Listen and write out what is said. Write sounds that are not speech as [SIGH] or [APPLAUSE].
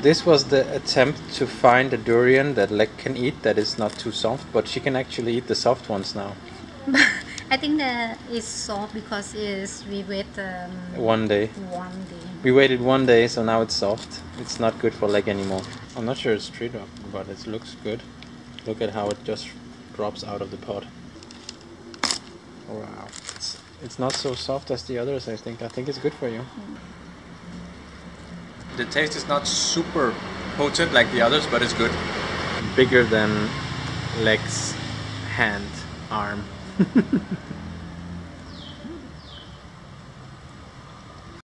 This was the attempt to find a durian that Lek can eat that is not too soft, but she can actually eat the soft ones now. [LAUGHS] I think that it's soft because it's we wait um, One day. one day. We waited one day, so now it's soft. It's not good for Lek anymore. I'm not sure it's tree dog, but it looks good. Look at how it just drops out of the pot. Wow. It's, it's not so soft as the others, I think. I think it's good for you. The taste is not super potent like the others, but it's good. Bigger than Lek's hand, arm. [LAUGHS]